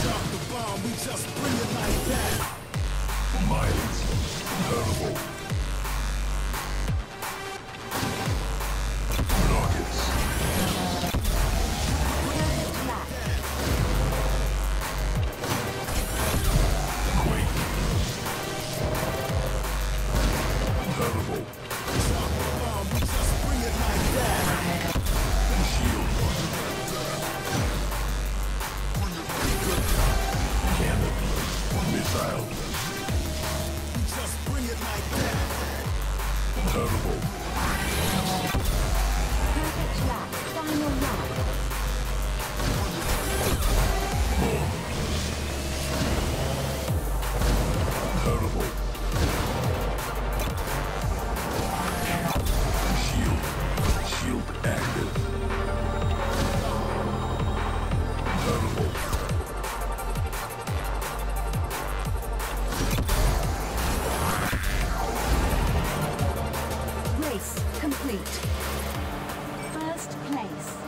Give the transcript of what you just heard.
Drop the bomb, we just bring it like that. Miles. Cannon. Missile. Just bring it like that. Notable. Perfect Final. Notable. Place complete. First place.